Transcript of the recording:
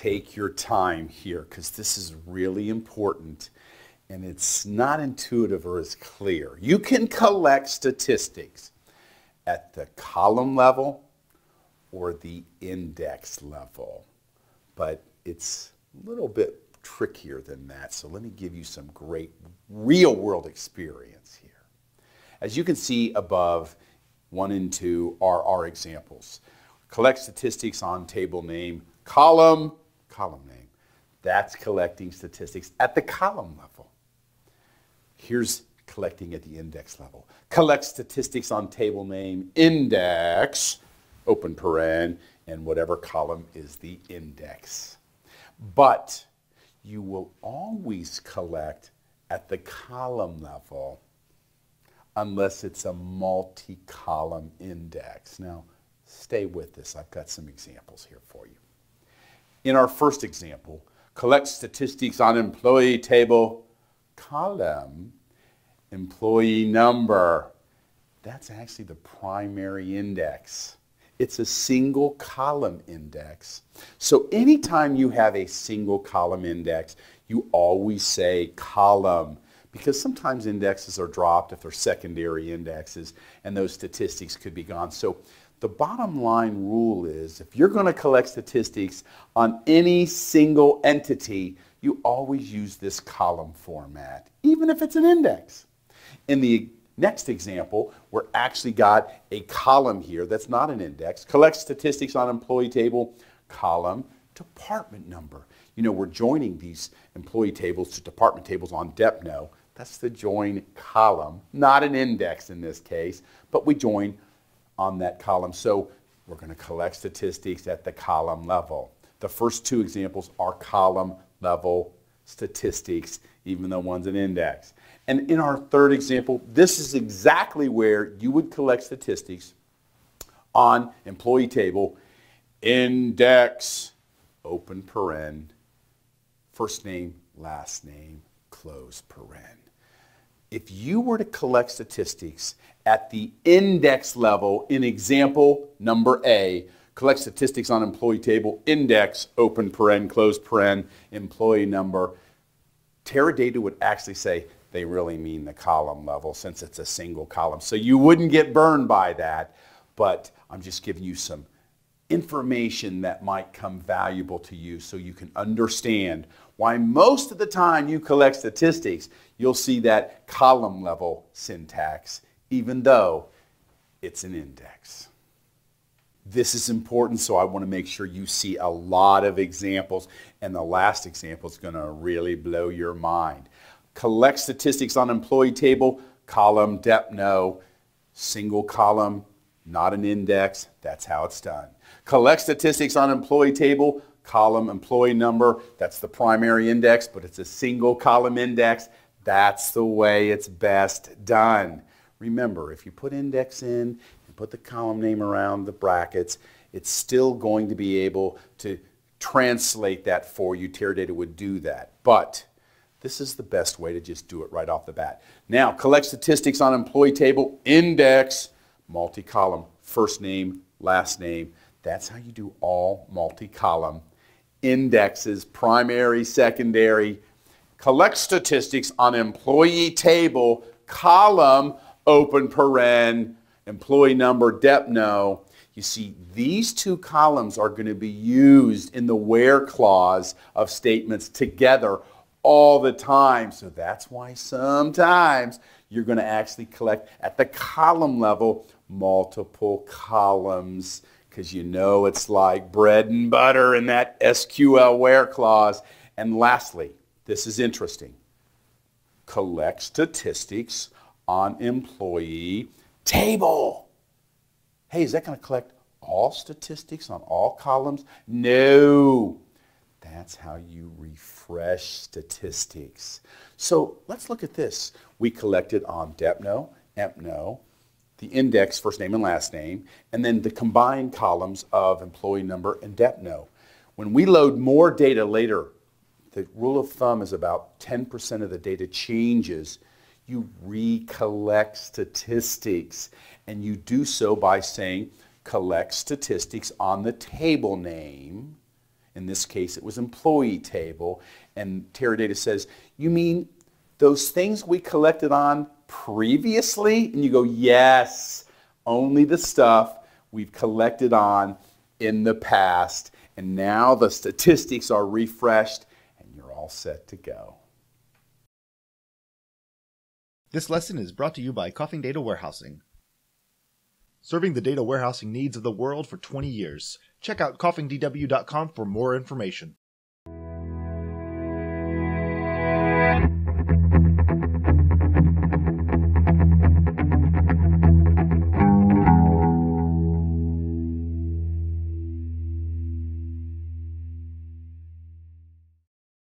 take your time here because this is really important and it's not intuitive or as clear. You can collect statistics at the column level or the index level, but it's a little bit trickier than that. So let me give you some great real world experience here. As you can see above, one and two are our examples. Collect statistics on table name, column, column name. That's collecting statistics at the column level. Here's collecting at the index level. Collect statistics on table name, index, open paren, and whatever column is the index. But you will always collect at the column level unless it's a multi-column index. Now, stay with this. I've got some examples here for you. In our first example, collect statistics on employee table column, employee number. That's actually the primary index. It's a single column index. So anytime you have a single column index, you always say column because sometimes indexes are dropped if they're secondary indexes and those statistics could be gone. So the bottom line rule is if you're going to collect statistics on any single entity, you always use this column format, even if it's an index. In the next example, we're actually got a column here that's not an index. Collect statistics on employee table, column, department number. You know, we're joining these employee tables to department tables on DEPNO. That's the join column, not an index in this case, but we join on that column. So we're going to collect statistics at the column level. The first two examples are column level statistics, even though one's an index. And in our third example, this is exactly where you would collect statistics on employee table, index, open paren, first name, last name, close paren if you were to collect statistics at the index level in example number A, collect statistics on employee table, index, open paren, close paren, employee number, Teradata would actually say they really mean the column level since it's a single column. So you wouldn't get burned by that, but I'm just giving you some information that might come valuable to you so you can understand why most of the time you collect statistics, you'll see that column level syntax, even though it's an index. This is important, so I want to make sure you see a lot of examples, and the last example is going to really blow your mind. Collect statistics on employee table, column, dep, no, single column, not an index. That's how it's done. Collect statistics on employee table, column, employee number. That's the primary index, but it's a single column index. That's the way it's best done. Remember, if you put index in and put the column name around the brackets, it's still going to be able to translate that for you. Teradata would do that. But this is the best way to just do it right off the bat. Now, collect statistics on employee table, index, multi-column, first name, last name. That's how you do all multi-column indexes, primary, secondary. Collect statistics on employee table, column, open paren, employee number, DEPNO. You see, these two columns are going to be used in the where clause of statements together all the time. So that's why sometimes you're going to actually collect at the column level multiple columns because you know it's like bread and butter in that SQL where clause. And lastly, this is interesting. Collect statistics on employee table. Hey, is that going to collect all statistics on all columns? No. That's how you refresh statistics. So let's look at this. We collected on DEPNO, EMPNO, the index, first name and last name, and then the combined columns of employee number and DEPNO. When we load more data later, the rule of thumb is about 10% of the data changes. You recollect statistics, and you do so by saying collect statistics on the table name, In this case, it was employee table. And Teradata says, you mean those things we collected on previously? And you go, yes, only the stuff we've collected on in the past. And now the statistics are refreshed all set to go. This lesson is brought to you by Coffing Data Warehousing. Serving the data warehousing needs of the world for 20 years. Check out coffingdw.com for more information.